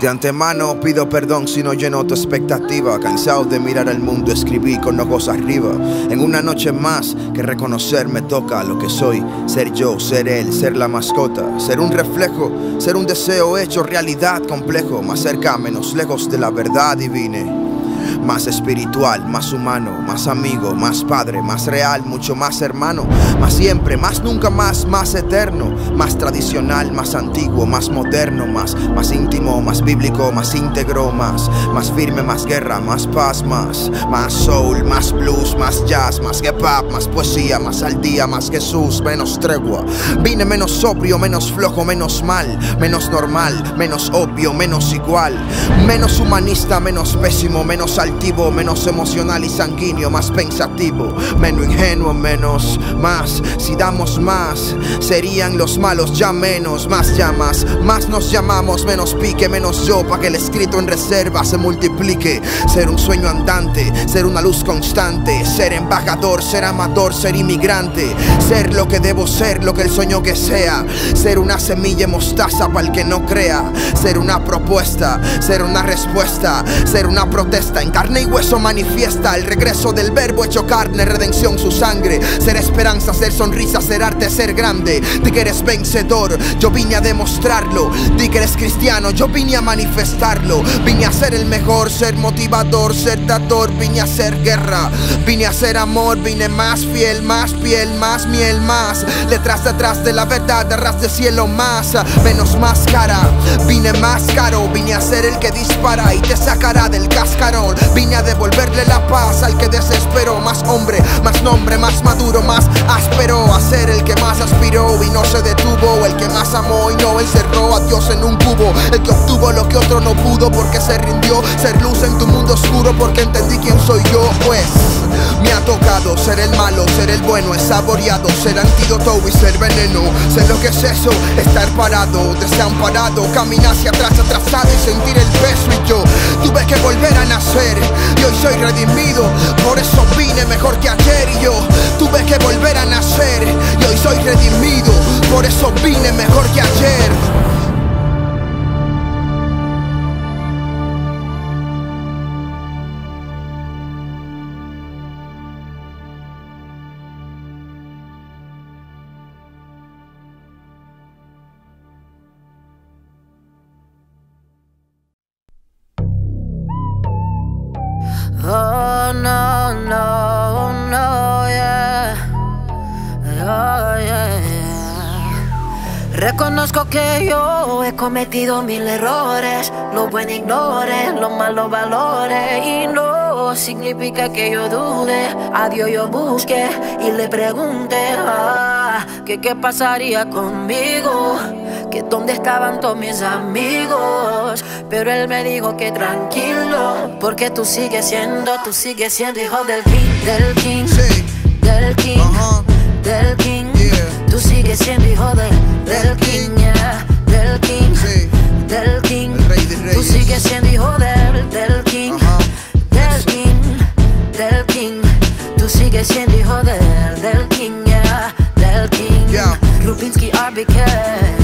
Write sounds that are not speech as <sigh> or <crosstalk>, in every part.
De antemano pido perdón si no lleno tu expectativa. Cansado de mirar al mundo, escribí con ojos arriba. En una noche más que reconocer me toca lo que soy. Ser yo, ser él, ser la mascota. Ser un reflejo, ser un deseo hecho realidad complejo. Más cerca, menos lejos de la verdad divine. Más espiritual, más humano, más amigo, más padre, más real, mucho más hermano, más siempre, más nunca más, más eterno, más tradicional, más antiguo, más moderno, más, más íntimo, más bíblico, más íntegro, más, más firme, más guerra, más paz, más, más soul, más blues, más jazz, más hip hop, más poesía, más al día, más Jesús, menos tregua. Vine menos sobrio, menos flojo, menos mal, menos normal, menos obvio, menos igual, menos humanista, menos pésimo, menos menos emocional y sanguíneo, más pensativo, menos ingenuo, menos más. Si damos más, serían los malos ya menos, más llamas, más nos llamamos, menos pique, menos yo, para que el escrito en reserva se multiplique. Ser un sueño andante, ser una luz constante, ser embajador, ser amador, ser inmigrante, ser lo que debo ser, lo que el sueño que sea, ser una semilla mostaza para el que no crea, ser una propuesta, ser una respuesta, ser una protesta en carne y hueso manifiesta el regreso del verbo hecho carne, redención su sangre, ser esperanza, ser sonrisa, ser arte, ser grande. Di que eres vencedor, yo vine a demostrarlo. Di que eres cristiano, yo vine a manifestarlo. Vine a ser el mejor, ser motivador, ser dador, vine a ser guerra, vine a ser amor, vine más fiel, más piel, más miel, más. Detrás, detrás de la verdad, de ras de cielo más, menos máscara. Vine más caro, vine a ser el que dispara y te sacará del cascarón. Vine a devolverle la paz al que desesperó, más hombre, más nombre, más maduro, más áspero. A ser el que más aspiró y no se detuvo, el que más amó y no encerró a Dios en un cubo. El que obtuvo lo que otro no pudo porque se rindió. Ser luz en tu mundo oscuro porque entendí quién soy yo, pues. Me ha tocado ser el malo, ser el bueno, es saboreado, ser antídoto y ser veneno. Sé lo que es eso, estar parado, desamparado, caminar hacia atrás, atrasado y sentir el peso. Y yo tuve que volver a nacer y hoy soy redimido, por eso vine mejor que ayer. Y yo tuve que volver a nacer y hoy soy redimido, por eso vine mejor que ayer. Reconozco que yo he cometido mil errores. Lo bueno ignore, lo malo valore. Y no significa que yo dude. A Dios yo busque y le pregunte ah, que qué pasaría conmigo. Que dónde estaban todos mis amigos. Pero él me dijo que tranquilo. Porque tú sigues siendo, tú sigues siendo hijo del king, del king, Sí, del king, del king. Yeah. Tú sigues siendo hijo del, del king, yeah, del king, Sí, del king. rey de Tú sigues siendo hijo del, del king, Ajá. del king, del king. Tú sigues siendo hijo del, del king, yeah, del king. Yeah. Rubinsky RBK.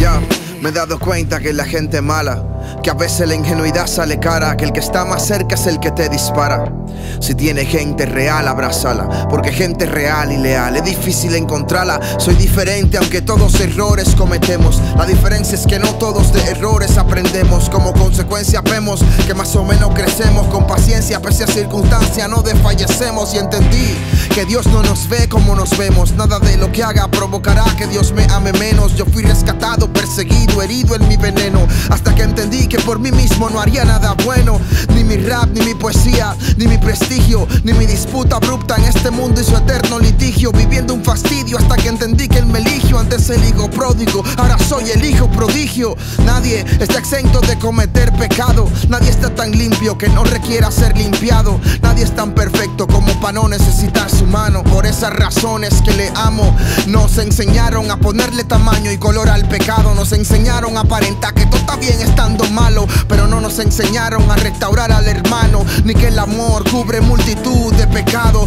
Ya, me he dado cuenta que la gente mala, que a veces la ingenuidad sale cara, que el que está más cerca es el que te dispara. Si tiene gente real, abrázala, porque gente real y leal es difícil encontrarla. Soy diferente, aunque todos errores cometemos. La diferencia es que no todos de errores aprendemos. Como consecuencia, vemos que más o menos crecemos con paciencia, pese a circunstancias, no desfallecemos. Y entendí que Dios no nos ve como nos vemos. Nada de lo que haga provocará que Dios me ame menos. Yo fui rescatado, perseguido, herido en mi veneno. Hasta que entendí que por mí mismo no haría nada bueno. Ni mi rap, ni mi poesía, ni mi prestigio, ni mi disputa abrupta en este mundo y su eterno litigio. Viviendo un fastidio hasta que entendí que él me eligió. Antes el hijo pródigo, ahora soy el hijo prodigio. Nadie está exento de cometer pecado. Nadie está tan limpio que no requiera ser limpiado. Nadie es tan perfecto como para no necesitar su mano. Por esas razones que le amo, nos enseñaron a ponerle tamaño y color al pecado. Nos enseñaron aparentar que todo está bien estando malo. Pero no nos enseñaron a restaurar al hermano. Ni que el amor cubre multitud de pecado.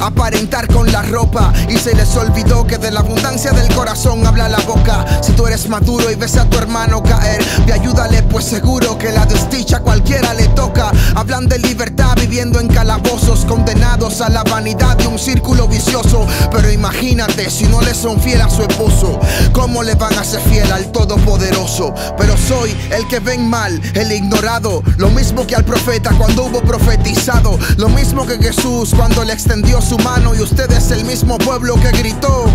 Aparentar con la ropa y se les olvidó que de la abundancia del corazón habla la boca. Si tú eres maduro y ves a tu hermano caer, ve ayúdale, pues seguro que la desdicha cualquiera le toca. Hablan de libertad viviendo en calabozos, condenados a la vanidad de un círculo vicioso. Pero imagínate si no le son fiel a su esposo, ¿cómo le van a ser fiel al Todopoderoso? Pero soy el que ven mal, el ignorado, lo mismo que al profeta cuando hubo profetizado, lo mismo que Jesús cuando le extendió su mano y usted es el mismo pueblo que gritó.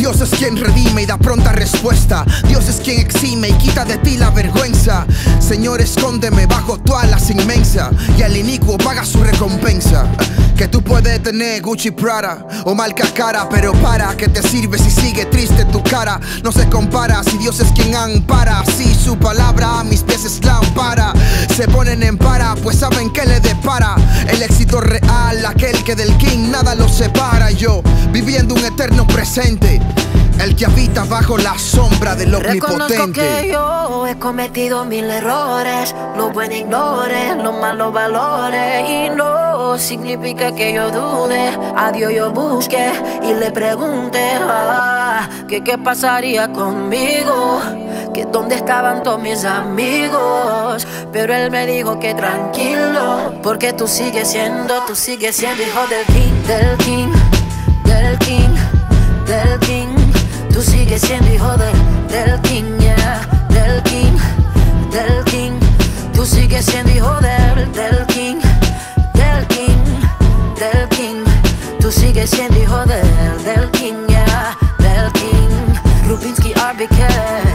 Dios es quien redime y da pronta respuesta. Dios es quien exime y quita de ti la vergüenza. Señor, escóndeme bajo tu alas inmensa y el inicuo paga su recompensa. Que tú puedes tener Gucci Prada o marca cara, pero para que te sirve si sigue triste tu cara. No se compara si Dios es quien ampara. Si su palabra a mis pies es lámpara. Se ponen en para, pues saben que le depara. El éxito real, aquel que del king nada lo separa. Yo viviendo un eterno presente el que habita bajo la sombra del omnipotente. Reconozco que yo he cometido mil errores, lo bueno ignore, lo malo valores y no significa que yo dude. A Dios yo busque y le pregunte ah, que qué pasaría conmigo, que dónde estaban todos mis amigos, pero él me dijo que tranquilo, porque tú sigues siendo, tú sigues siendo hijo del king, del king, del king, del king. Tú sigues siendo hijo del, del king, yeah, del king, del king. Tú sigues siendo hijo del, del king, del king, del king. Tú sigues siendo hijo del, del king, yeah, del king. Rubinsky RBK.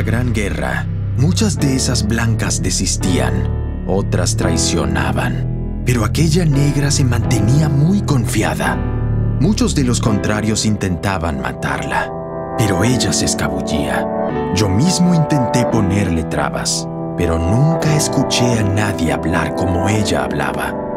La Gran Guerra, muchas de esas blancas desistían, otras traicionaban, pero aquella negra se mantenía muy confiada. Muchos de los contrarios intentaban matarla, pero ella se escabullía. Yo mismo intenté ponerle trabas, pero nunca escuché a nadie hablar como ella hablaba.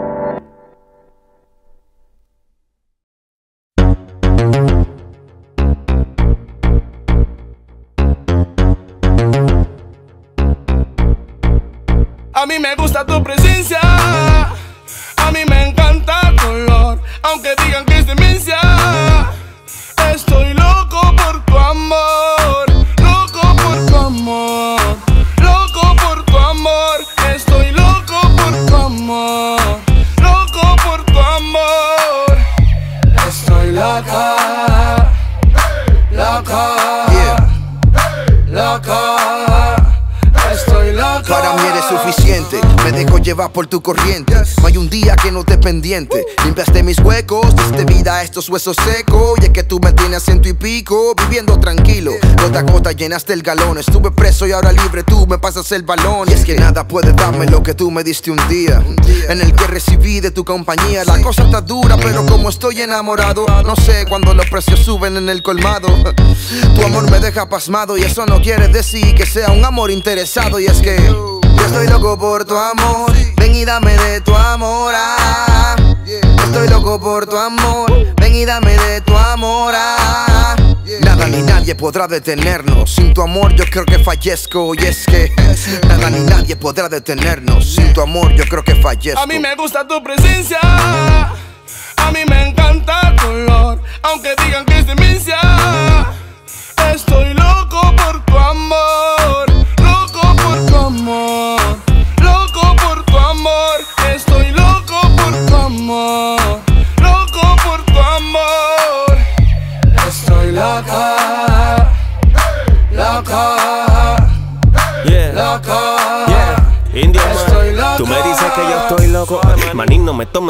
Me gusta tu presencia. Llevar por tu corriente. No hay un día que no esté pendiente. Limpiaste mis huecos, diste vida a estos huesos secos. Y es que tú me tienes a ciento y pico, viviendo tranquilo. Gota a gota llenaste el galón. Estuve preso y ahora libre, tú me pasas el balón. Y es que nada puede darme lo que tú me diste un día. En el que recibí de tu compañía. La cosa está dura, pero como estoy enamorado, no sé cuando los precios suben en el colmado. <laughs> Tu amor me deja pasmado y eso no quiere decir que sea un amor interesado. Y es que yo estoy loco por tu amor. Ven y dame de tu amor. ah. Estoy loco por tu amor. Ven y dame de tu amor. ah. Nada ni nadie podrá detenernos. Sin tu amor yo creo que fallezco. Y es que nada ni nadie podrá detenernos. Sin tu amor yo creo que fallezco. A mí me gusta tu presencia.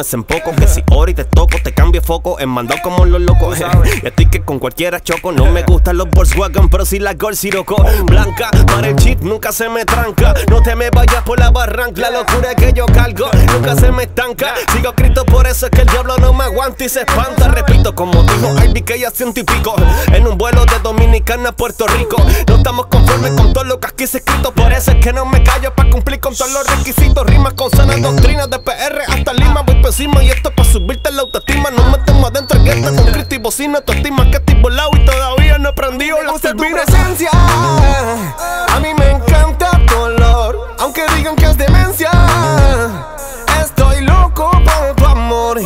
Tomes en poco. Cambio foco. En mando como los locos. <laughs> Estoy que con cualquiera choco. No me gustan los Volkswagen, pero si la Gol Siroco. Blanca, para el chip nunca se me tranca. No te me vayas por la barranca. La locura que yo cargo nunca se me estanca. Sigo escrito, por eso es que el diablo no me aguanta y se espanta. Repito, como dijo Ivy que ya ciento y pico. En un vuelo de Dominicana a Puerto Rico. No estamos conformes con todo lo que aquí se escrito. Por eso es que no me callo para cumplir con todos los requisitos. Rimas con sana doctrina. gasolina de PR hasta Lima. Voy por encima y esto es para subirte la autoestima. No metemos adentro que está con Cristo y bocina. Tu estima que estoy volado y todavía no he prendido la tu presencia. A mí me encanta tu olor, aunque digan que es demencia. Estoy loco por tu amor.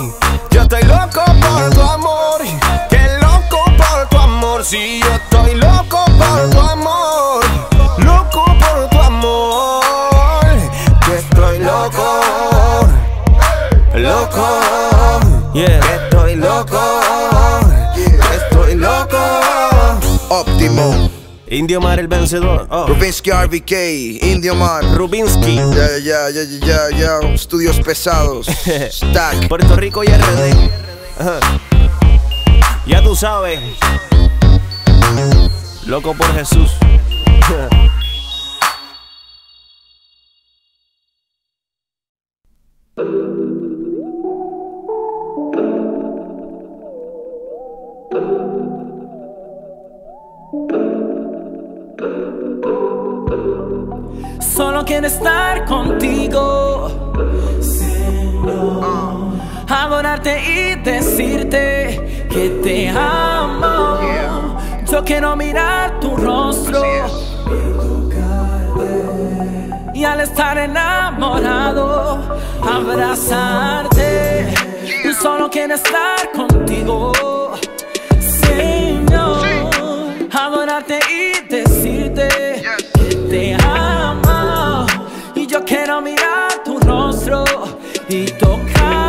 Yo estoy loco por tu amor. Qué loco por tu amor. Si yo estoy loco por tu amor. Loco por tu amor. Que estoy loco. Loco. Yeah. Estoy loco. Estoy loco. Óptimo. Indio Mar el vencedor. Oh. Rubinsky RBK, Indio Mar. Rubinsky. Ya, ya, ya, ya, ya, ya. Estudios pesados. <laughs> Stack. Puerto Rico y RD. Ajá. Ya tú sabes. Loco por Jesús. <laughs> Solo quiero estar contigo. Adorarte y decirte que te amo. Yo quiero mirar tu rostro y al estar enamorado, abrazarte. Solo quiero estar contigo, Adorarte y decirte que te amo. Y yo quiero mirar tu rostro y tocarte.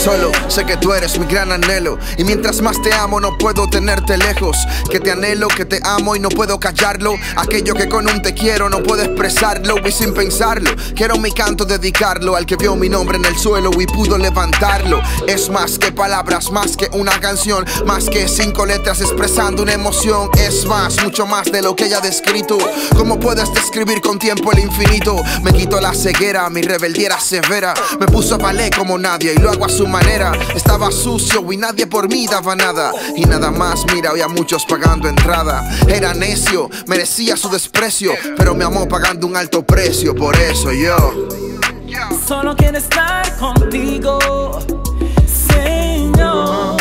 Solo sé que tú eres mi gran anhelo. Y mientras más te amo, no puedo tenerte lejos. Que te anhelo, que te amo y no puedo callarlo. Aquello que con un te quiero no puedo expresarlo y sin pensarlo. Quiero mi canto dedicarlo al que vio mi nombre en el suelo y pudo levantarlo. Es más que palabras, más que una canción, más que cinco letras expresando una emoción. Es más, mucho más de lo que ella descrito. ¿Cómo puedes describir con tiempo el infinito? Me quito la ceguera, mi rebeldía era severa. Me puso a valer como nadie y lo hago a su Estaba sucio y nadie por mí daba nada. Y nada más, mira, hoy a muchos pagando entrada. Era necio, merecía su desprecio, pero me amó pagando un alto precio. Por eso yo. Solo quiero estar contigo, Señor.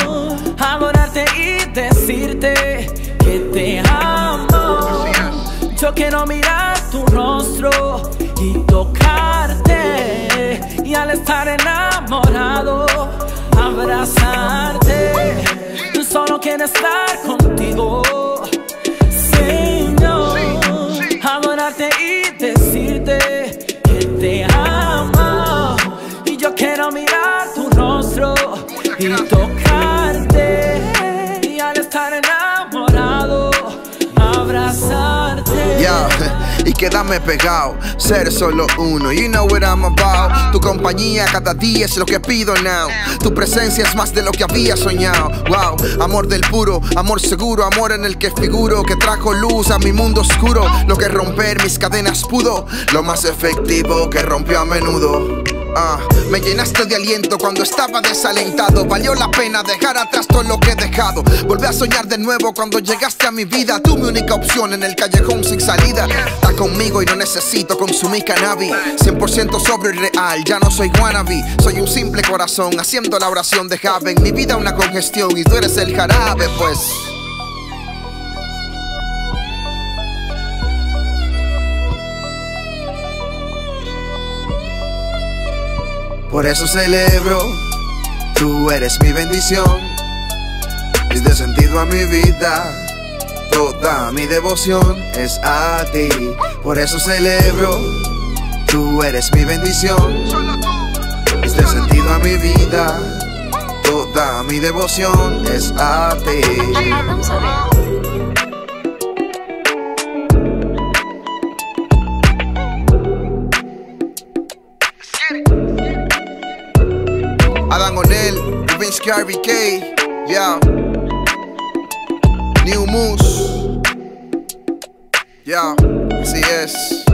Adorarte y decirte que te amo. Yo quiero mirar tu rostro y tocarte. Y al estar enamorado, abrazarte. Solo quiero estar contigo, Señor. Adorarte y decirte que te amo. Y yo quiero mirar tu rostro y tocarte. Y al estar enamorado, abrazarte. Y quedarme pegado, ser solo uno. You know what I'm about. Tu compañía cada día es lo que pido now. Tu presencia es más de lo que había soñado. Wow, amor del puro, amor seguro, amor en el que figuro, que trajo luz a mi mundo oscuro. Lo que romper mis cadenas pudo, lo más efectivo que rompió a menudo. Ah, me llenaste de aliento cuando estaba desalentado. Valió la pena dejar atrás todo lo que he dejado. Volví a soñar de nuevo cuando llegaste a mi vida. Tú mi única opción en el callejón sin salida. Está conmigo y no necesito consumir cannabis. 100% sobre y real, ya no soy wannabe. Soy un simple corazón haciendo la oración de Javen. Mi vida una congestión y tú eres el jarabe, pues. Por eso celebro, tú eres mi bendición. Diste sentido a mi vida, toda mi devoción es a ti. Por eso celebro, tú eres mi bendición. Diste sentido a mi vida, toda mi devoción es a ti. Rubinsky RBK, yeah. New Moose, yeah, así es.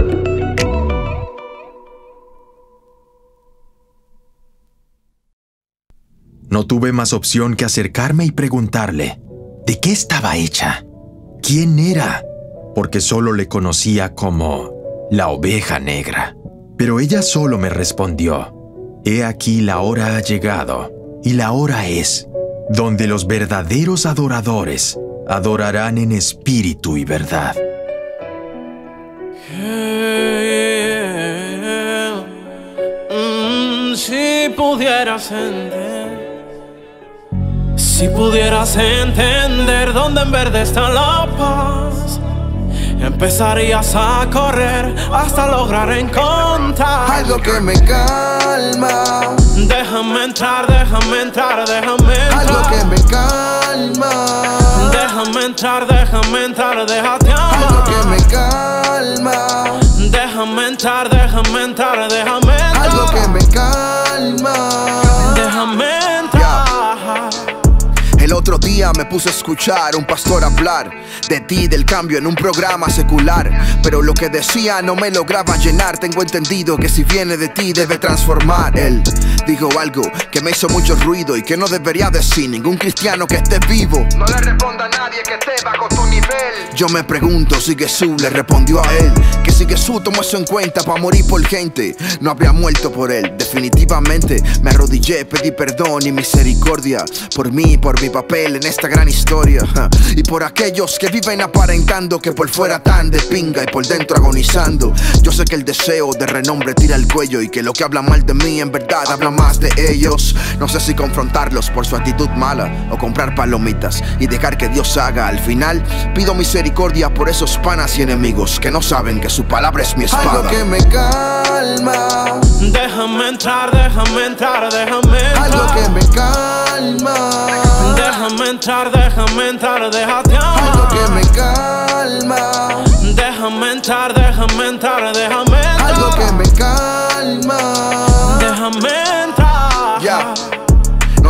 No tuve más opción que acercarme y preguntarle, ¿de qué estaba hecha? ¿Quién era? porque solo le conocía como la oveja negra. Pero ella solo me respondió, He aquí la hora ha llegado, y la hora es, donde los verdaderos adoradores adorarán en espíritu y verdad. Mm, si pudieras entender, si pudieras entender dónde en verde está la paz, empezarías a correr hasta lograr encontrar Algo que me calma, Déjame entrar, déjame entrar, déjame entrar. algo que me calma, Déjame entrar, déjame entrar, déjate algo amar. que me calma, Déjame entrar, déjame entrar, déjame entrar. algo que me calma. Otro día me puse a escuchar un pastor hablar de ti, del cambio en un programa secular. Pero lo que decía no me lograba llenar. Tengo entendido que si viene de ti debe transformar. Él dijo algo que me hizo mucho ruido y que no debería decir ningún cristiano que esté vivo. No le responda a nadie que esté bajo tu nivel. Yo me pregunto si Jesús le respondió a él. Que si Jesús tomó eso en cuenta para morir por gente, no habría muerto por él. Definitivamente me arrodillé, pedí perdón y misericordia por mí y por mi papel en esta gran historia. Y por aquellos que viven aparentando que por fuera tan de pinga y por dentro agonizando. Yo sé que el deseo de renombre tira el cuello y que lo que habla mal de mí en verdad habla más de ellos. No sé si confrontarlos por su actitud mala o comprar palomitas y dejar que Dios haga. Al final pido misericordia por esos panas y enemigos que no saben que su palabra es mi espada. Algo que me calma, Déjame entrar, déjame entrar, déjame entrar. algo que me calma, Déjame entrar, déjame entrar, déjate algo amar. que me calma, Déjame entrar, déjame entrar, déjame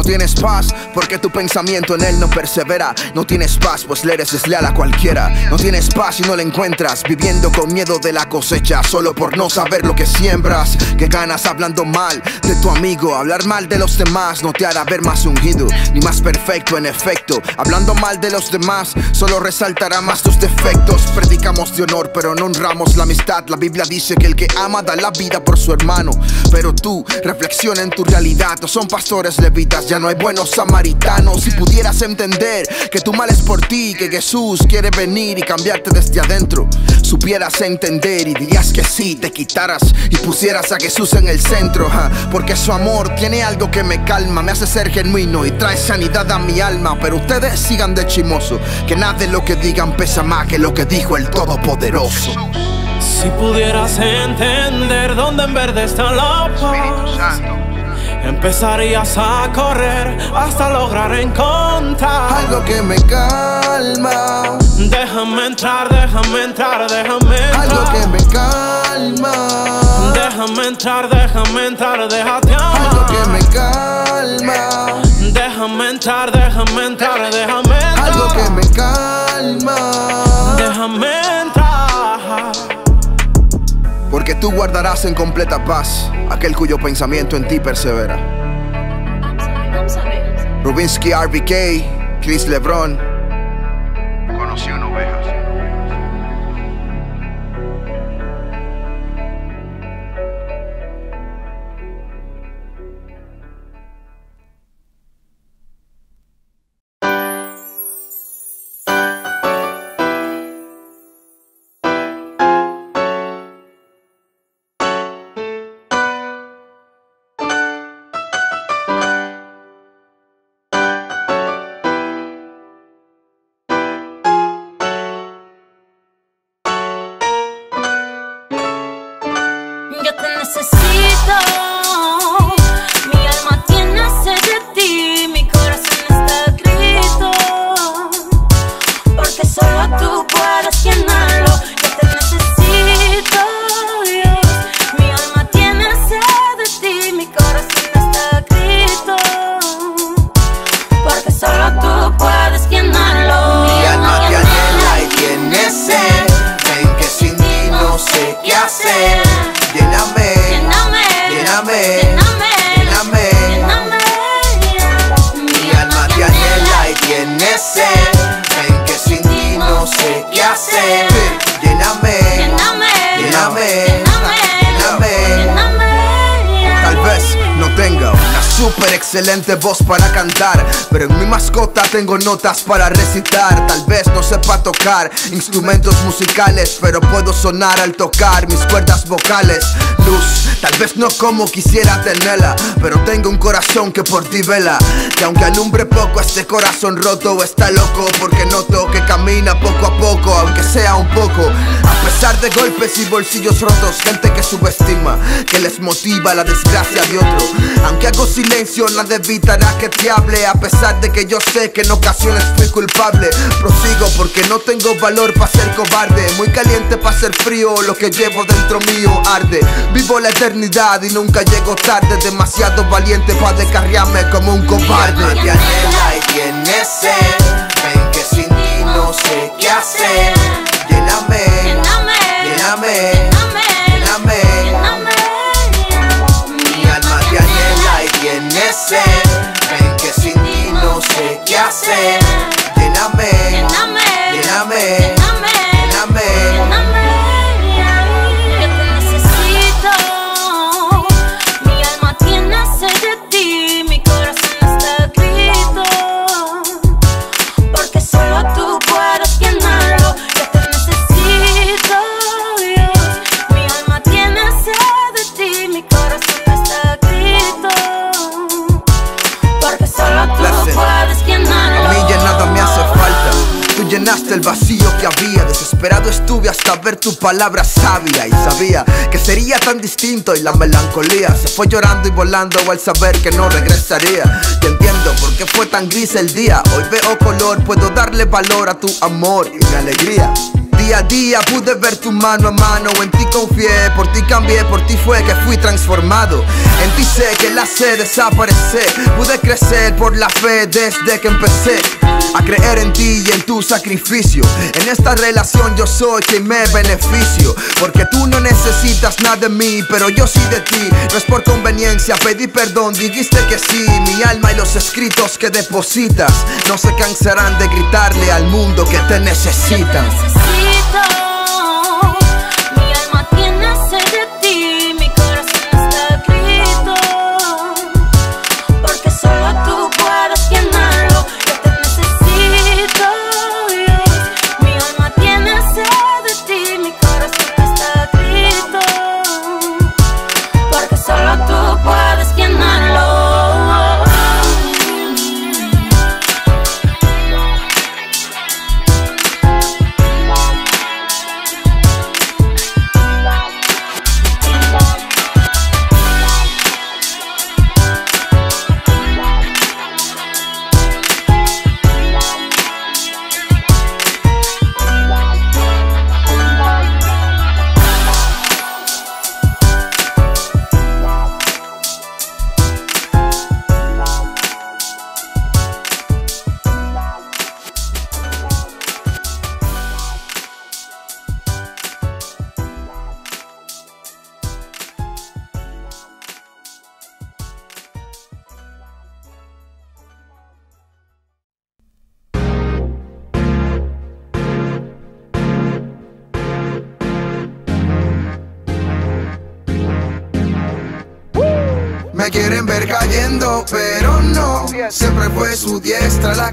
tienes paz porque tu pensamiento en él no persevera. No tienes paz pues le eres desleal a cualquiera. No tienes paz si no la encuentras viviendo con miedo de la cosecha solo por no saber lo que siembras. Que ganas hablando mal de tu amigo. Hablar mal de los demás no te hará ver más ungido ni más perfecto en efecto. Hablando mal de los demás solo resaltará más tus defectos. Predicamos de honor pero no honramos la amistad. La Biblia dice que el que ama da la vida por su hermano. Pero tú reflexiona en tu realidad. No son pastores levitas, ya no hay buenos samaritanos. Si pudieras entender que tu mal es por ti, que Jesús quiere venir y cambiarte desde adentro, supieras entender y dirías que sí, te quitaras y pusieras a Jesús en el centro. ja, Porque su amor tiene algo que me calma, me hace ser genuino y trae sanidad a mi alma. Pero ustedes sigan de chimoso, que nada de lo que digan pesa más que lo que dijo el Todopoderoso. Si pudieras entender dónde en verde está la paz, empezarías a correr hasta lograr encontrar. Algo que me calma, Déjame entrar, déjame entrar, déjame algo entrar. que me calma, Déjame entrar, déjame entrar, déjate algo amar. que me calma, Déjame entrar, déjame entrar, déjame entrar. algo que me calma. Déjame entrar. Porque tú guardarás en completa paz aquel cuyo pensamiento en ti persevera. Rubinsky RBK, Chris Lebron. Conoció excelente voz para cantar, pero en mi mascota tengo notas para recitar. Tal vez no sepa tocar instrumentos musicales, pero puedo sonar al tocar mis cuerdas vocales. Luz, tal vez no como quisiera tenerla, pero tengo un corazón que por ti vela. Que aunque alumbre poco, este corazón roto está loco, porque noto que camina poco a poco, aunque sea un poco. A pesar de golpes y bolsillos rotos, gente que subestima, que les motiva la desgracia de otro. Aunque hago silencio, nada evitará que te hable, a pesar de que yo sé que en ocasiones fui culpable. Prosigo porque no tengo valor para ser cobarde, muy caliente para ser frío, lo que llevo dentro mío arde. Vivo la eternidad y nunca llego tarde, demasiado valiente para descarriarme como un cobarde. Te anhela y tienes sed, ven que sin ti no sé qué hacer. Lléname, Lléname, lléname, lléname, palabra sabia Y sabía que sería tan distinto Y la melancolía se fue llorando y volando Al saber que no regresaría. Te entiendo por qué fue tan gris el día. Hoy veo color, puedo darle valor a tu amor y mi alegría Día a día pude ver tu mano a mano, en ti confié, por ti cambié, por ti fue que fui transformado. En ti sé que la sé desaparecer, pude crecer por la fe desde que empecé a creer en ti y en tu sacrificio. En esta relación yo soy quien me beneficio, porque tú no necesitas nada de mí, pero yo sí de ti. No es por conveniencia, pedí perdón, dijiste que sí. Mi alma y los escritos que depositas no se cansarán de gritarle al mundo que te necesitan. Necesito. Mi alma tiene sed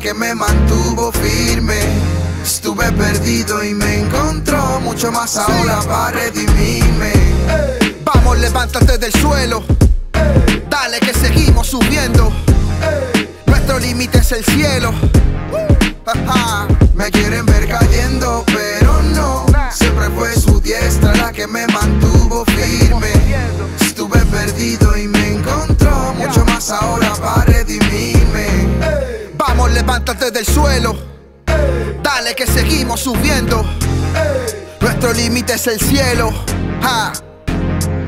que me mantuvo firme. Estuve perdido y me encontró mucho más ahora para redimirme. Vamos, levántate del suelo. Dale que seguimos subiendo. Nuestro límite es el cielo. Ajá. Me quieren ver cayendo, pero no. Siempre fue su diestra la que me mantuvo firme. Estuve perdido y me encontró mucho más ahora para redimirme. Levántate del suelo. Dale que seguimos subiendo. Nuestro límite es el cielo.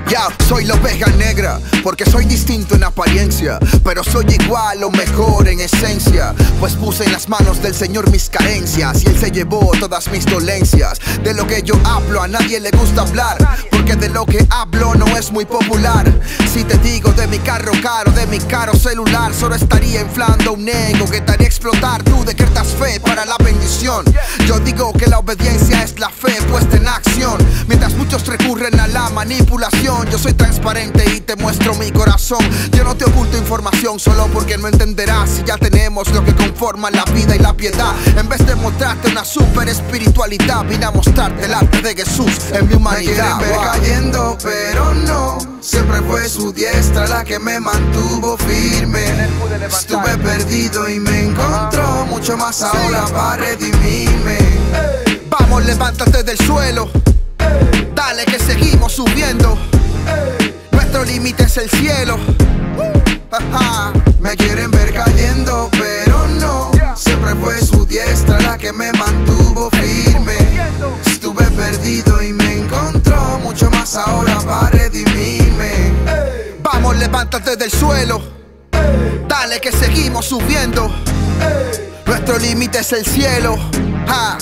Ya, soy la oveja negra, porque soy distinto en apariencia, pero soy igual o mejor en esencia, pues puse en las manos del Señor mis carencias y Él se llevó todas mis dolencias. De lo que yo hablo a nadie le gusta hablar, porque de lo que hablo no es muy popular. Si te digo de mi carro caro, de mi caro celular. Solo estaría inflando un ego que te haría explotar. Tú decretas fe para la bendición. Yo digo que la obediencia es la fe puesta en acción. Mientras muchos recurren a la manipulación, yo soy transparente y te muestro mi corazón. Yo no te oculto información solo porque no entenderás si ya tenemos lo que conforma la vida y la piedad. En vez de mostrarte una super espiritualidad, vine a mostrarte el arte de Jesús en mi humanidad. Me ver cayendo, pero no. Siempre fue su diestra la que me mantuvo firme. Estuve perdido y me encontró mucho más ahora para redimirme. Vamos, levántate del suelo. Dale que seguimos subiendo. Nuestro límite es el cielo. Me quieren ver cayendo, pero no. Siempre fue su diestra la que me mantuvo firme. Estuve perdido y me encontró mucho más ahora para redimirme. Vamos, levántate del suelo. Dale que seguimos subiendo. Nuestro límite es el cielo. Ja.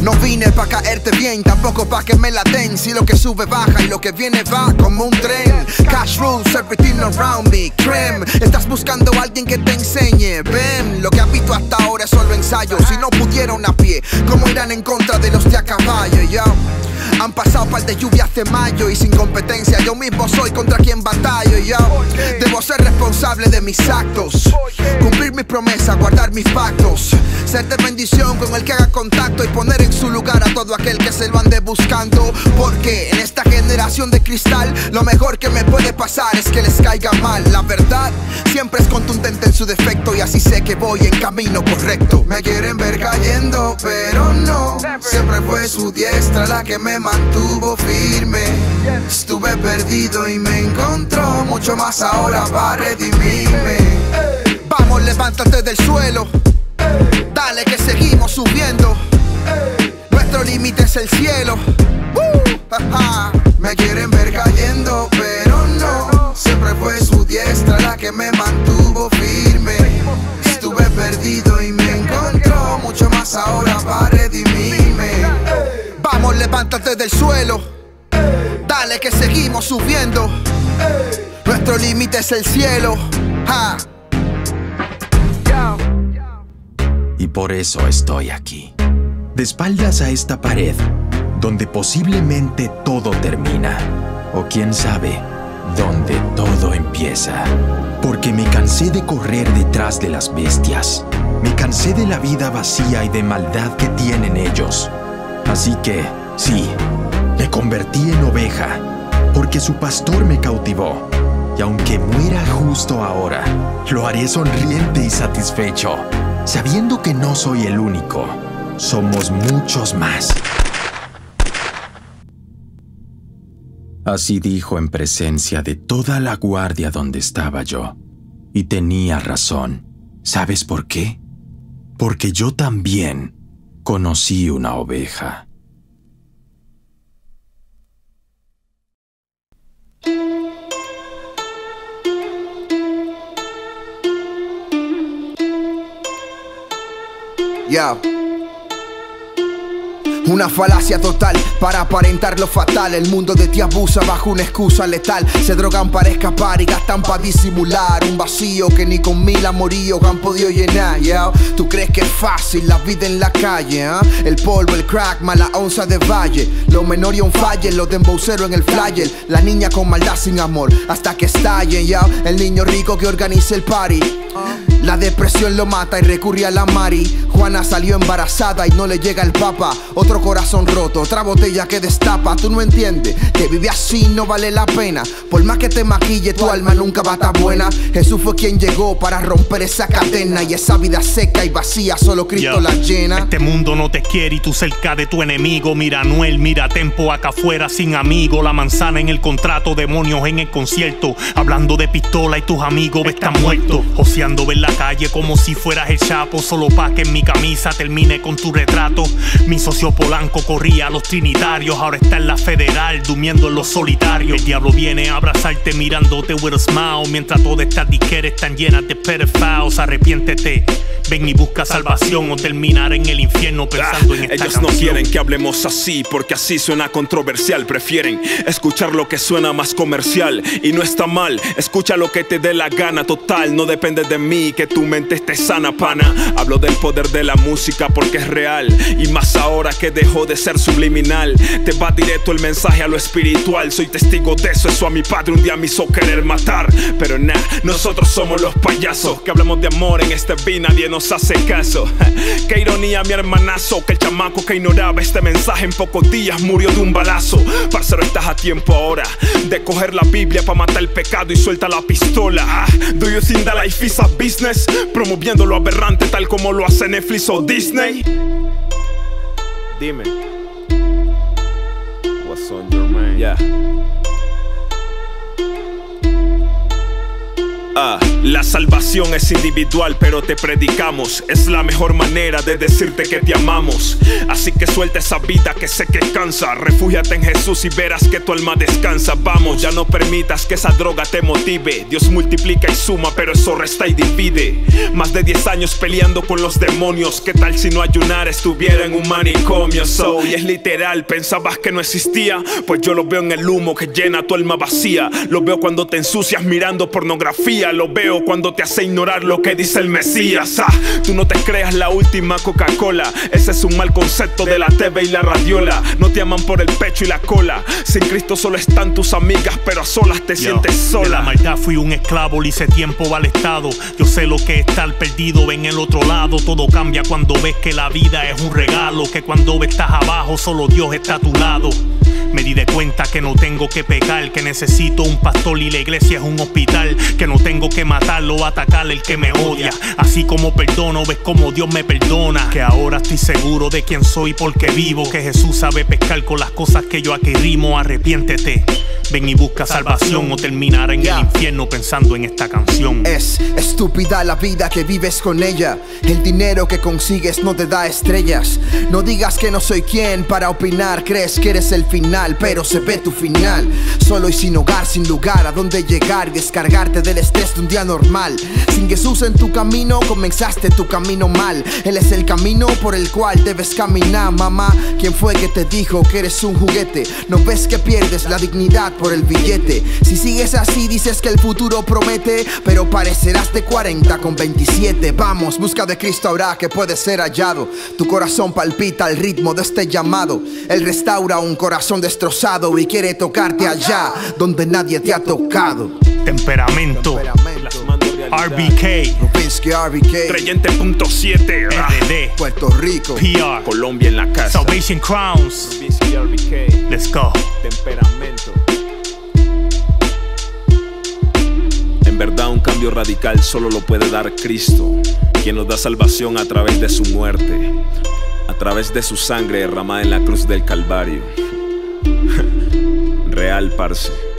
No vine pa' caerte bien, tampoco pa' que me la den. Si lo que sube baja y lo que viene va como un tren. Cash rules, everything around me. Creme, estás buscando a alguien que te enseñe. Ven, lo que has visto hasta ahora es solo ensayo. Si no pudieron a pie, ¿cómo irán en contra de los de a caballo? Yo. Han pasado par de lluvias de mayo y sin competencia. Yo mismo soy contra quien batallo yo Debo ser responsable de mis actos. Cumplir mis promesas, guardar mis pactos. Ser de bendición con el que haga contacto Y poner en su lugar a todo aquel que se lo ande buscando. Porque en esta generación de cristal Lo mejor que me puede pasar es que les caiga mal. La verdad siempre es contundente en su defecto Y así sé que voy en camino correcto. Me quieren ver cayendo, pero no. Siempre fue su diestra la que me mantuvo firme. Estuve perdido y me encontró mucho más ahora para redimirme. Vamos, levántate del suelo. Dale que seguimos subiendo. Nuestro límite es el cielo. Me quieren ver cayendo, levántate del suelo. Dale que seguimos subiendo. Nuestro límite es el cielo. Y por eso estoy aquí. De espaldas a esta pared, donde posiblemente todo termina. O quién sabe, donde todo empieza. Porque me cansé de correr detrás de las bestias. Me cansé de la vida vacía y de maldad que tienen ellos. Así que, sí, me convertí en oveja, porque su pastor me cautivó. Y aunque muera justo ahora, lo haré sonriente y satisfecho, sabiendo que no soy el único. Somos muchos más. Así dijo en presencia de toda la guardia donde estaba yo. Y tenía razón. ¿Sabes por qué? Porque yo también conocí una oveja. Una falacia total para aparentar lo fatal. El mundo de ti abusa bajo una excusa letal. Se drogan para escapar y gastan para disimular. Un vacío que ni con mil amoríos han podido llenar. ya. Tú crees que es fácil la vida en la calle. ¿ah? El polvo, el crack, mala onza de valle. Lo menor y un falle, los de embocero en el flyer. La niña con maldad sin amor hasta que estallen. ya. El niño rico que organiza el party. La depresión lo mata y recurre a la Mari. Juana salió embarazada y no le llega el papa. Otro corazón roto, otra botella que destapa. Tú no entiendes que vive así no vale la pena. Por más que te maquille, tu alma nunca va a estar buena. Jesús fue quien llegó para romper esa cadena y esa vida seca y vacía, solo Cristo Yo, la llena. Este mundo no te quiere y tú cerca de tu enemigo. Mira Anuel, mira Tempo acá afuera sin amigo. La manzana en el contrato, demonios en el concierto. Hablando de pistola y tus amigos están muertos. Joseando en la calle como si fueras el chapo. Solo pa' que en mi camisa termine con tu retrato. Mi socio Polanco corría a los trinitarios. Ahora está en la federal, durmiendo en los solitarios. El diablo viene a abrazarte mirándote with a smile. Mientras todas estas disqueras están llenas de pedophiles. Arrepiéntete Ven y busca salvación o terminar en el infierno pensando en esta Ellos no canción. quieren que hablemos así porque así suena controversial. Prefieren escuchar lo que suena más comercial y no está mal. Escucha lo que te dé la gana, total. No depende de mí que tu mente esté sana, pana. Hablo del poder de la música porque es real y más ahora que dejó de ser subliminal. Te va directo el mensaje a lo espiritual. Soy testigo de eso. Eso a mi padre un día me hizo querer matar. Pero nah, nosotros somos los payasos que hablamos de amor en este beat. Nadie nos hace caso. <laughs> Qué ironía, mi hermanazo. Que el chamaco que ignoraba este mensaje en pocos días murió de un balazo. Parcero, estás a tiempo ahora de coger la Biblia para matar el pecado y suelta la pistola. Ah, Do you think that life is a business? Promoviendo lo aberrante tal como lo hace Netflix o Disney. Dime. What's on your mind? Yeah. Ah, la salvación es individual, pero te predicamos. Es la mejor manera de decirte que te amamos. Así que suelta esa vida que sé que cansa. Refúgiate en Jesús y verás que tu alma descansa. Vamos, ya no permitas que esa droga te motive. Dios multiplica y suma, pero eso resta y divide. Más de 10 años peleando con los demonios. ¿Qué tal si no ayunar estuviera en un manicomio? So, y es literal, pensabas que no existía. Pues yo lo veo en el humo que llena tu alma vacía. Lo veo cuando te ensucias mirando pornografía. Lo veo cuando te hace ignorar lo que dice el Mesías. Ah, tú no te creas la última Coca-Cola. Ese es un mal concepto de la TV y la radiola. No te aman por el pecho y la cola. Sin Cristo solo están tus amigas, pero a solas te Yo, sientes De la sola. maldad fui un esclavo, le hice tiempo al Estado. Yo sé lo que es estar perdido en el otro lado. Todo cambia cuando ves que la vida es un regalo. Que cuando estás abajo, solo Dios está a tu lado. Me di de cuenta que no tengo que pecar, que necesito un pastor y la iglesia es un hospital. Que no tengo que matarlo o atacar el que me odia. Así como perdono, ves como Dios me perdona. Que ahora estoy seguro de quién soy porque vivo. Que Jesús sabe pescar con las cosas que yo aquí rimo. Arrepiéntete. Ven y busca salvación o terminar en el infierno pensando en esta canción. Es estúpida la vida que vives con ella. El dinero que consigues no te da estrellas. No digas que no soy quien para opinar. Crees que eres el final, pero se ve tu final. Solo y sin hogar, sin lugar a donde llegar y descargarte del estrés de un día normal. Sin Jesús en tu camino, comenzaste tu camino mal. Él es el camino por el cual debes caminar, mamá. ¿Quién fue que te dijo que eres un juguete? No ves que pierdes la dignidad por el billete. Si sigues así, dices que el futuro promete, pero parecerás de 40 con 27. Vamos, busca de Cristo ahora que puede ser hallado. Tu corazón palpita al ritmo de este llamado. Él restaura un corazón destrozado y quiere tocarte allá donde nadie te ha tocado. Temperamento. RBK. Rubinsky RBK. Creyente.7. ah, RD. Puerto Rico. PR. Colombia en la casa. Salvation Crowns. Rubinsky RBK. Let's go. Temperamento. En verdad un cambio radical solo lo puede dar Cristo, quien nos da salvación a través de su muerte, a través de su sangre derramada en la cruz del Calvario. <laughs> Real, parce.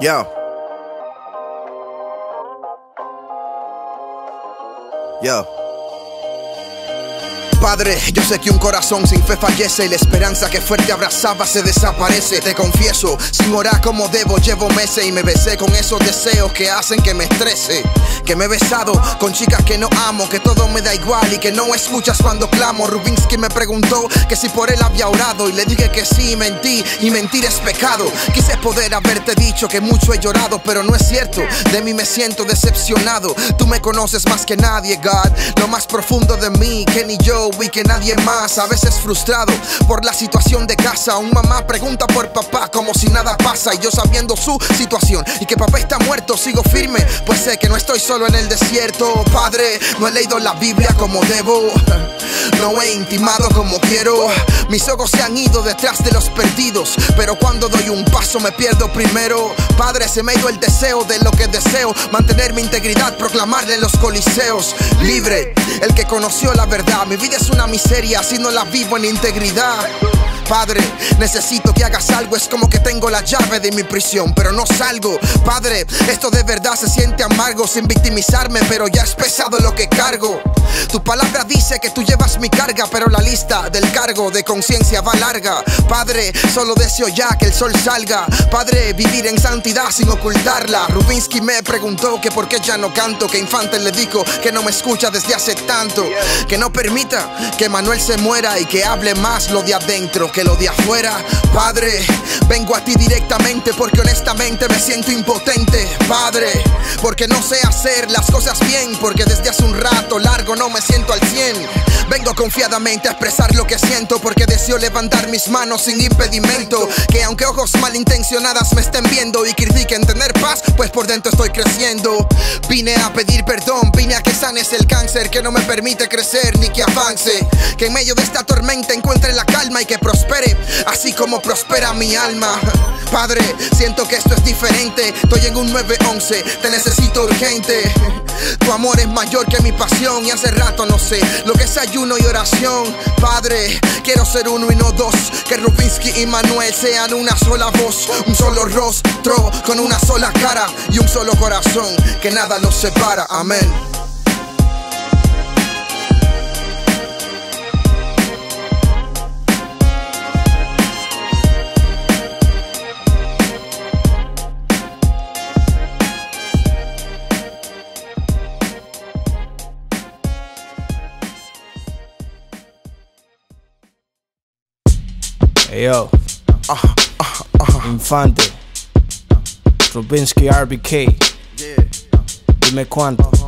Yo. Yo. Padre, yo sé que un corazón sin fe fallece y la esperanza que fuerte abrazaba se desaparece. Te confieso, sin orar como debo, llevo meses y me besé con esos deseos que hacen que me estrese. Que me he besado con chicas que no amo, que todo me da igual y que no escuchas cuando clamo. Rubinsky me preguntó que si por él había orado y le dije que sí, mentí y mentir es pecado. Quise poder haberte dicho que mucho he llorado, pero no es cierto. De mí me siento decepcionado. Tú me conoces más que nadie, God. Lo más profundo de mí que ni yo y que nadie más. A veces frustrado por la situación de casa. Un mamá pregunta por papá como si nada pasa. Y yo sabiendo su situación y que papá está muerto, sigo firme. Pues sé que no estoy solo en el desierto. Padre, no he leído la Biblia como debo. No he intimado como quiero. Mis ojos se han ido detrás de los perdidos. Pero cuando doy un paso me pierdo primero. Padre, se me ha el deseo de lo que deseo. Mantener mi integridad, proclamarle en los coliseos. Libre, el que conoció la verdad. Mi vida es una miseria si no la vivo en integridad. Padre, necesito que hagas algo. Es como que tengo la llave de mi prisión, pero no salgo. Padre, esto de verdad se siente amargo sin victimizarme, pero ya es pesado lo que cargo. Tu palabra dice que tú llevas mi carga, pero la lista del cargo de conciencia va larga. Padre, solo deseo ya que el sol salga. Padre, vivir en santidad sin ocultarla. Rubinsky me preguntó que por qué ya no canto, que Infante le dijo que no me escucha desde hace tanto. Que no permita que Manuel se muera y que hable más lo de adentro lo de afuera. Padre, vengo a ti directamente porque honestamente me siento impotente. Padre, porque no sé hacer las cosas bien, porque desde hace un rato largo no me siento al 100. Vengo confiadamente a expresar lo que siento porque deseo levantar mis manos sin impedimento. Que aunque ojos malintencionadas me estén viendo y critiquen tener paz, pues por dentro estoy creciendo. Vine a pedir perdón, vine a que sanes el cáncer que no me permite crecer ni que avance. Que en medio de esta tormenta encuentre la calma y que prospere, así como prospera mi alma. Padre, siento que esto es diferente. Estoy en un 911, te necesito urgente. Tu amor es mayor que mi pasión y hace rato no sé lo que es ayuno y oración. Padre, quiero ser uno y no dos. Que Rubinsky y Manuel sean una sola voz, un solo rostro con una sola cara y un solo corazón. Que nada los separa. Amén. Hey yo. Infante. Rubinsky RBK. Dime cuánto.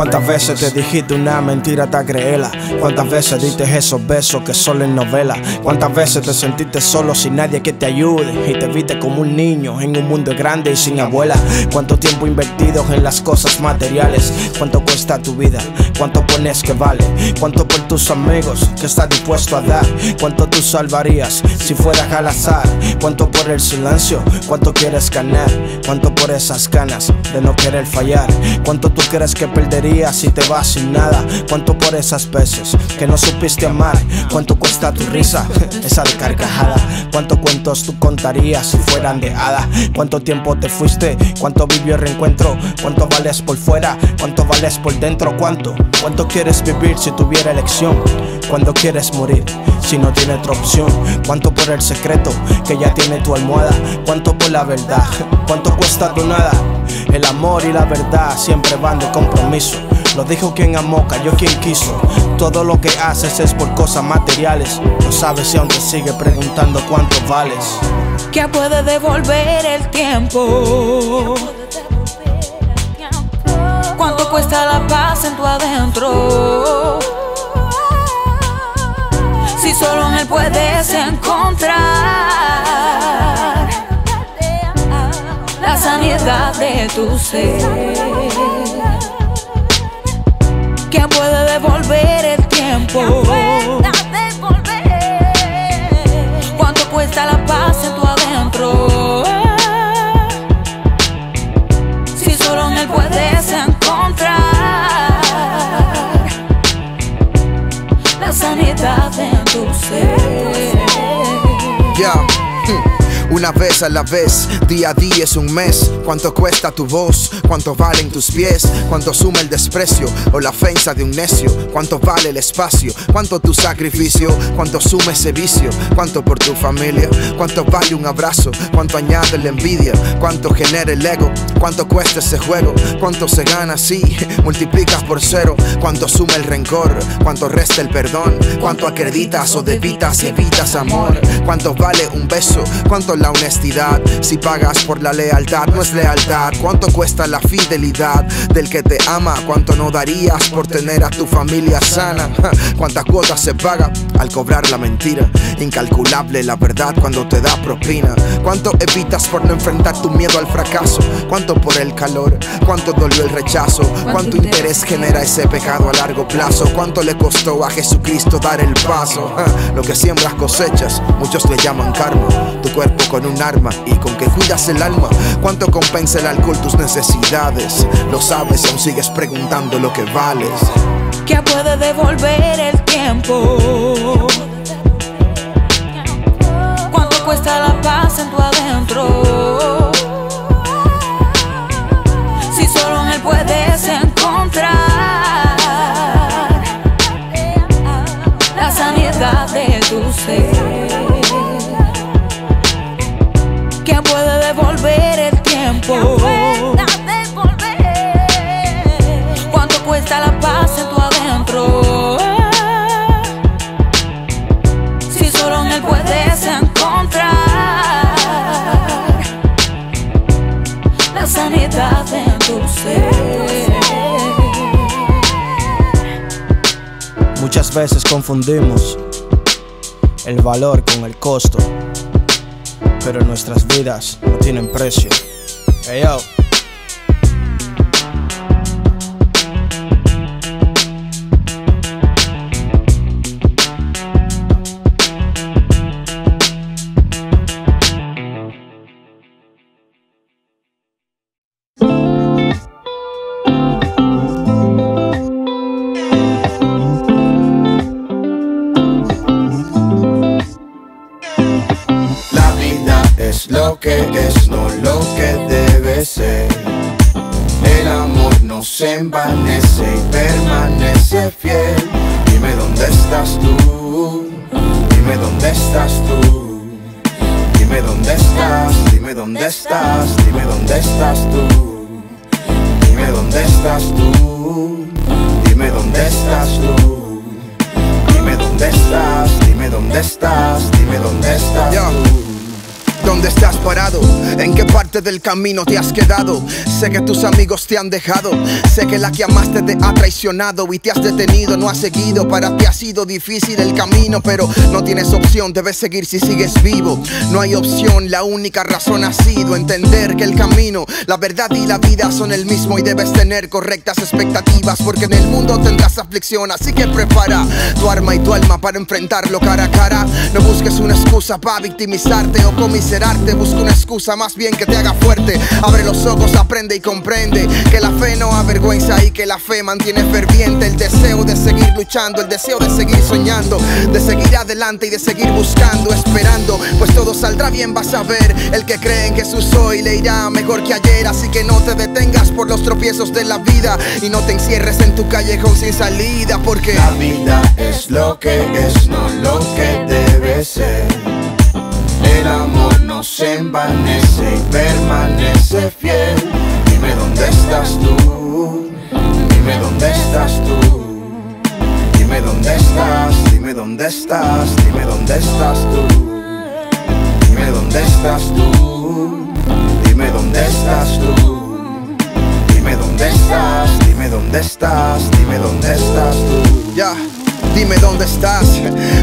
¿Cuántas veces te dijiste una mentira hasta creerla? ¿Cuántas veces diste esos besos que solo en novela? ¿Cuántas veces te sentiste solo sin nadie que te ayude? Y te viste como un niño en un mundo grande y sin abuela. ¿Cuánto tiempo invertido en las cosas materiales? ¿Cuánto cuesta tu vida? ¿Cuánto pones que vale? ¿Cuánto por tus amigos que estás dispuesto a dar? ¿Cuánto tú salvarías si fueras al azar? ¿Cuánto por el silencio? ¿Cuánto quieres ganar? ¿Cuánto por esas ganas de no querer fallar? ¿Cuánto tú crees que perderías si te vas sin nada? ¿Cuánto por esas veces que no supiste amar? ¿Cuánto cuesta tu risa? <laughs> Esa de carcajada. ¿Cuántos cuentos tú contarías si fueran de hada? ¿Cuánto tiempo te fuiste? ¿Cuánto vivió el reencuentro? ¿Cuánto vales por fuera? ¿Cuánto vales por dentro? ¿Cuánto? ¿Cuánto quieres vivir si tuviera elección? ¿Cuánto quieres morir si no tiene otra opción? ¿Cuánto por el secreto que ya tiene tu almohada? ¿Cuánto por la verdad? ¿Cuánto cuesta tu nada? El amor y la verdad siempre van de compromiso. Lo dijo quien amó, cayó quien quiso. Todo lo que haces es por cosas materiales. No sabes si aún te sigue preguntando cuánto vales. que puede devolver el tiempo. ¿Cuánto cuesta la paz en tu adentro? Si solo en él puedes encontrar la sanidad de tu ser. ¿Quién puede devolver el tiempo? ¿Cuánto cuesta la paz en tu Una vez a la vez, día a día es un mes. ¿Cuánto cuesta tu voz? ¿Cuánto valen tus pies? ¿Cuánto suma el desprecio o la ofensa de un necio? ¿Cuánto vale el espacio? ¿Cuánto tu sacrificio? ¿Cuánto suma ese vicio? ¿Cuánto por tu familia? ¿Cuánto vale un abrazo? ¿Cuánto añade la envidia? ¿Cuánto genera el ego? ¿Cuánto cuesta ese juego? ¿Cuánto se gana si multiplicas por cero? ¿Cuánto suma el rencor? ¿Cuánto resta el perdón? ¿Cuánto acreditas o debitas y evitas amor? ¿Cuánto vale un beso? ¿Cuánto la honestidad? Si pagas por la lealtad, no es lealtad. ¿Cuánto cuesta la fidelidad del que te ama? ¿Cuánto no darías por tener a tu familia sana? <laughs> ¿Cuántas cuotas se paga al cobrar la mentira? Incalculable la verdad cuando te da propina. ¿Cuánto evitas por no enfrentar tu miedo al fracaso? ¿Cuánto por el calor? ¿Cuánto dolió el rechazo? ¿Cuánto interés genera ese pecado a largo plazo? ¿Cuánto le costó a Jesucristo dar el paso? Lo que siembras cosechas, muchos le llaman karma. Tu cuerpo con un arma y con que cuidas el alma. ¿Cuánto compensa el alcohol tus necesidades? Lo sabes, aún sigues preguntando lo que vales. que puede devolver el tiempo. ¿Cuánto cuesta la paz Si solo en él puedes encontrar la sanidad de tu ser. ¿Quién puede devolver el tiempo? Muchas veces confundimos el valor con el costo, pero nuestras vidas no tienen precio. Hey, yo. Dime parte del camino te has quedado? Sé que tus amigos te han dejado. Sé que la que amaste te ha traicionado y te has detenido, no has seguido. Para ti ha sido difícil el camino, pero no tienes opción. Debes seguir si sigues vivo. No hay opción, la única razón ha sido entender que el camino, la verdad y la vida son el mismo y debes tener correctas expectativas porque en el mundo tendrás aflicción. Así que prepara tu arma y tu alma para enfrentarlo cara a cara. No busques una excusa para victimizarte o comiserarte. Busca una excusa más bien que te haga fuerte. Abre los ojos, aprende y comprende que la fe no avergüenza y que la fe mantiene ferviente el deseo de seguir luchando, el deseo de seguir soñando, de seguir adelante y de seguir buscando, esperando. Pues todo saldrá bien, vas a ver. El que cree en Jesús hoy le irá mejor que ayer. Así que no te detengas por los tropiezos de la vida y no te encierres en tu callejón sin salida. Porque La vida es lo que es, no lo que debe ser. El amor no se envanece y permanece fiel. Dime dónde estás tú, dime dónde estás tú. Dime dónde estás, dime dónde estás, dime dónde estás tú. Dime dónde estás tú, dime dónde estás tú. Dime dónde estás, dime dónde estás, dime dónde estás tú. Ya. Dime dónde estás.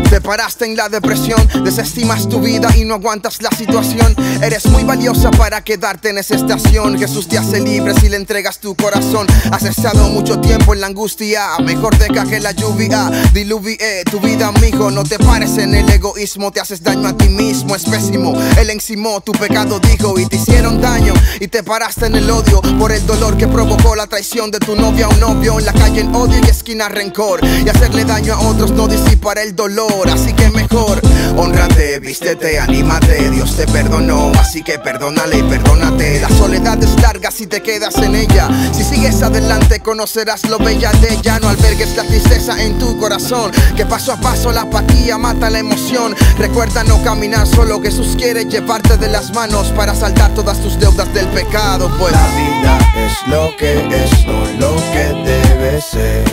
Te paraste en la depresión, desestimas tu vida y no aguantas la situación. Eres muy valiosa para quedarte en esa estación. Jesús te hace libre si le entregas tu corazón. Has estado mucho tiempo en la angustia. Mejor deja que la lluvia diluvie tu vida, mijo. No te pares en el egoísmo, te haces daño a ti mismo. Es pésimo. Él encimó tu pecado, dijo, y te hicieron daño. Y te paraste en el odio por el dolor que provocó la traición de tu novia o novio. En la calle en odio y esquina rencor. Y hacerle daño a otros no disipará el dolor, así que mejor honrate, vístete, anímate, Dios te perdonó, así que perdónale y perdónate. La soledad es larga si te quedas en ella. Si sigues adelante conocerás lo bella de ella. No albergues la tristeza en tu corazón, que paso a paso la apatía mata la emoción. Recuerda no caminar solo, Jesús quiere llevarte de las manos para saltar todas tus deudas del pecado, pues La vida es lo que es, no lo que debe ser.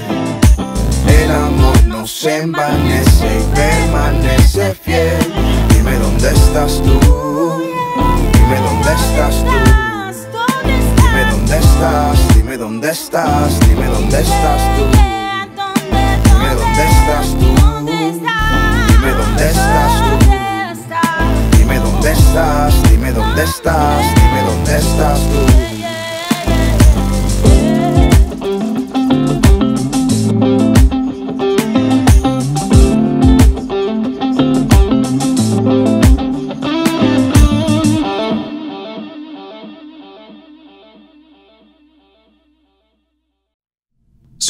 El amor no se envanece y permanece fiel. Dime dónde estás tú, dime dónde estás tú. Dime dónde estás, dime dónde estás, dime dónde estás tú. Dime dónde estás tú, dime dónde estás tú. Dime dónde estás, dime dónde estás, dime dónde estás tú.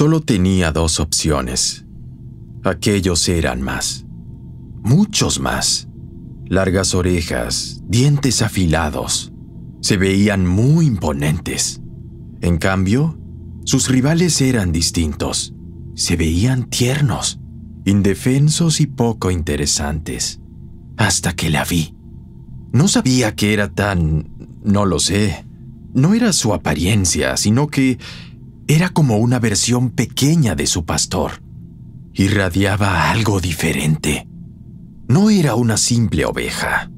Solo tenía dos opciones. Aquellos eran más. Muchos más. Largas orejas, dientes afilados. Se veían muy imponentes. En cambio, sus rivales eran distintos. Se veían tiernos, indefensos y poco interesantes. Hasta que la vi. No sabía que era tan... no lo sé. No era su apariencia, sino que era como una versión pequeña de su pastor. Irradiaba algo diferente. No era una simple oveja.